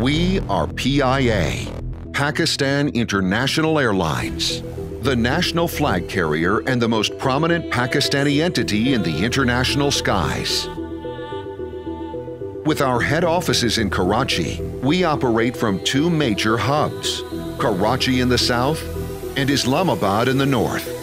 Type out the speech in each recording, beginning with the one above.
We are PIA, Pakistan International Airlines, the national flag carrier and the most prominent Pakistani entity in the international skies. With our head offices in Karachi, we operate from two major hubs, Karachi in the south and Islamabad in the north.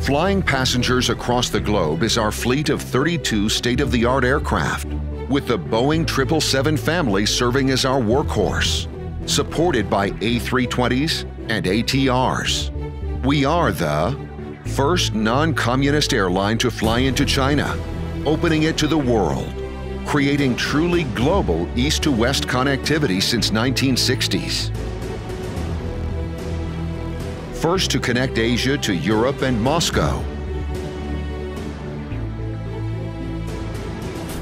Flying passengers across the globe is our fleet of 32 state-of-the-art aircraft, with the Boeing 777 family serving as our workhorse, supported by A320s and ATRs. We are the first non-communist airline to fly into China, opening it to the world, creating truly global east-to-west connectivity since 1960s. First to connect Asia to Europe and Moscow.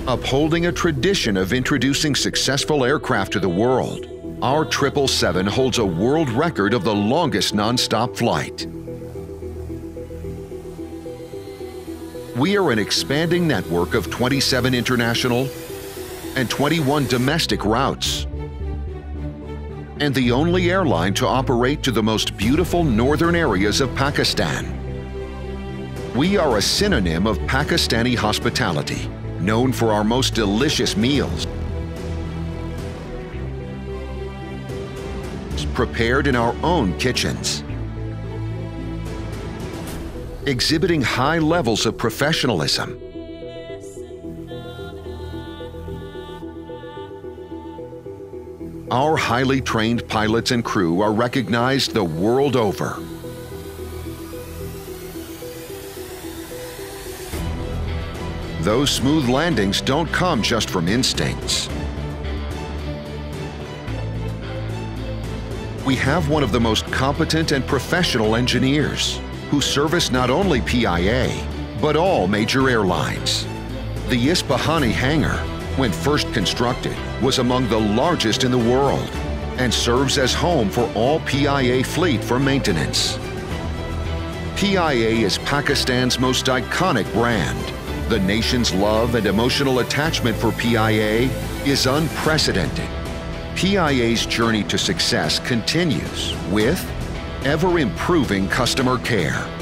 Upholding a tradition of introducing successful aircraft to the world, our 777 holds a world record of the longest non-stop flight. we are an expanding network of 27 international and 21 domestic routes, and the only airline to operate to the most beautiful northern areas of Pakistan. We are a synonym of Pakistani hospitality, known for our most delicious meals, prepared in our own kitchens. exhibiting high levels of professionalism. Our highly trained pilots and crew are recognized the world over. Those smooth landings don't come just from instincts. We have one of the most competent and professional engineers who service not only PIA, but all major airlines. The Isfahani hangar, when first constructed, was among the largest in the world and serves as home for all PIA fleet for maintenance. PIA is Pakistan's most iconic brand. The nation's love and emotional attachment for PIA is unprecedented. PIA's journey to success continues with ever improving customer care.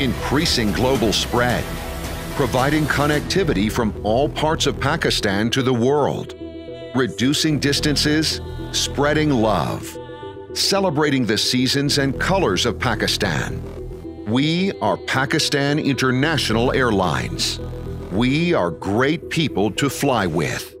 Increasing global spread, providing connectivity from all parts of Pakistan to the world, reducing distances, spreading love, celebrating the seasons and colors of Pakistan. We are Pakistan International Airlines. We are great people to fly with.